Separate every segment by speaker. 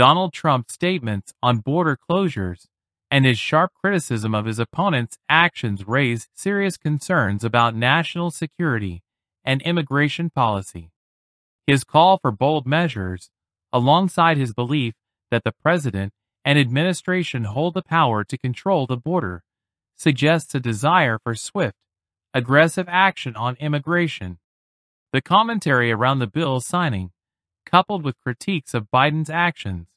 Speaker 1: Donald Trump's statements on border closures and his sharp criticism of his opponent's actions raise serious concerns about national security and immigration policy. His call for bold measures, alongside his belief that the president and administration hold the power to control the border, suggests a desire for swift, aggressive action on immigration. The commentary around the bill's signing, coupled with critiques of Biden's actions,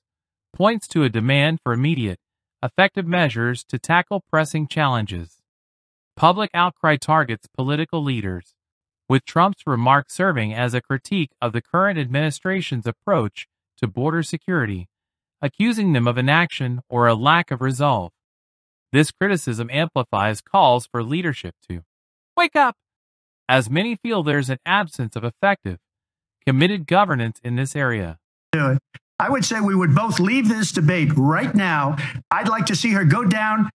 Speaker 1: points to a demand for immediate, effective measures to tackle pressing challenges. Public outcry targets political leaders, with Trump's remarks serving as a critique of the current administration's approach to border security, accusing them of inaction or a lack of resolve. This criticism amplifies calls for leadership to wake up, as many feel there's an absence of effective, committed governance in this area.
Speaker 2: I would say we would both leave this debate right now. I'd like to see her go down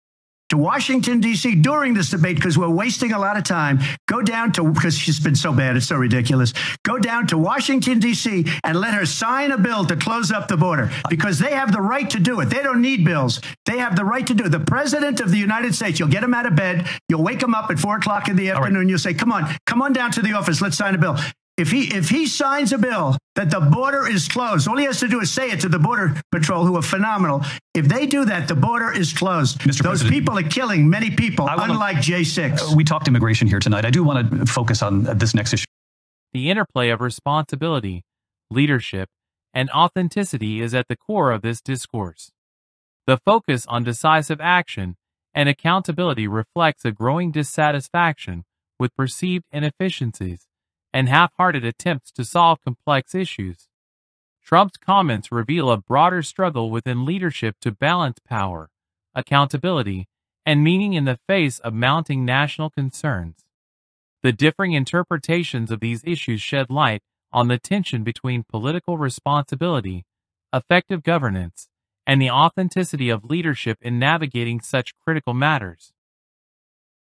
Speaker 2: to Washington, D.C. during this debate because we're wasting a lot of time. Go down to, because she's been so bad, it's so ridiculous. Go down to Washington, D.C. and let her sign a bill to close up the border because they have the right to do it. They don't need bills. They have the right to do it. The president of the United States, you'll get him out of bed, you'll wake him up at four o'clock in the afternoon, right. you'll say, come on, come on down to the office, let's sign a bill. If he if he signs a bill that the border is closed, all he has to do is say it to the border patrol, who are phenomenal. If they do that, the border is closed. Mr. Those President, people are killing many people, wanna, unlike J6.
Speaker 3: Uh, we talked immigration here tonight. I do want to focus on this next issue.
Speaker 1: The interplay of responsibility, leadership, and authenticity is at the core of this discourse. The focus on decisive action and accountability reflects a growing dissatisfaction with perceived inefficiencies and half-hearted attempts to solve complex issues. Trump's comments reveal a broader struggle within leadership to balance power, accountability, and meaning in the face of mounting national concerns. The differing interpretations of these issues shed light on the tension between political responsibility, effective governance, and the authenticity of leadership in navigating such critical matters.